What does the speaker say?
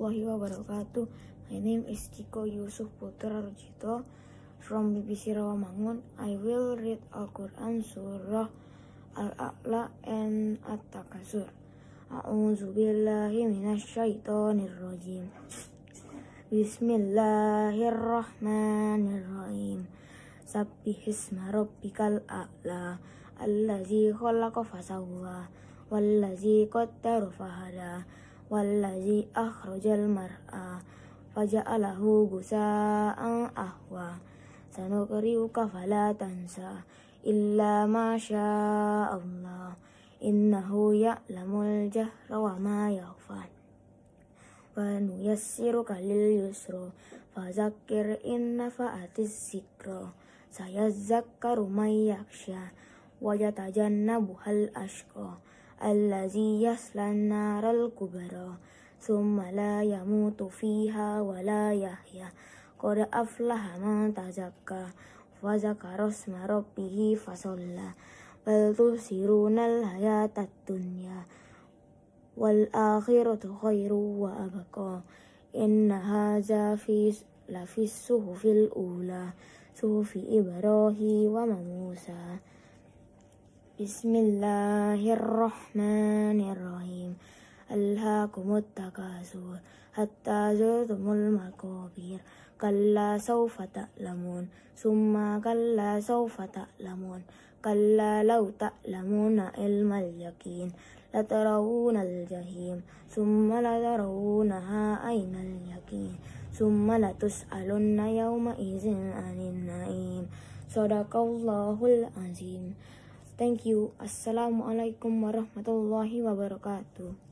Warahmatullahi wabarakatuh. My name is Ciko Yusuf Putra Rujito from BBC Rawamangun. I will read Al-Quran Surah Al-A'la and At-Takasur. A'udzu billahi minasyaitonir rajim. Bismillahirrahmanirrahim. Sabbihisma rabbikal a'la allazi khalaqa fasawwa wallazi qaddara fahada والذي أخرج المرعى فجعله غساء أهوى. سنقرئك فلا تنسى إلا ما شاء الله. إنه يعلم الجهر وما يخفى. ونيسرك لليسر. فذكر إن نفعت الذكر. سيذكر من يخشى ويتجنبها الأشقى. الذي يصلى النار الكبرى ثم لا يموت فيها ولا يحيا. قد أفلح من تزكى وذكر اسم ربه فصلى. بل تبصرون الحياة الدنيا والآخرة خير وأبقى. إن هذا في لفي الصحف الأولى صحف إبراهيم وموسى. بسم الله الرحمن الرحيم. ألهاكم التكاثر حتى زرتم المقابر كلا سوف تعلمون ثم كلا سوف تعلمون كلا لو تعلمون علم اليقين لترون الجحيم ثم لترونها أين اليقين ثم لتسألن يومئذ عن النعيم. صدق الله العظيم. Thank you. Assalamualaikum warahmatullahi wabarakatuh.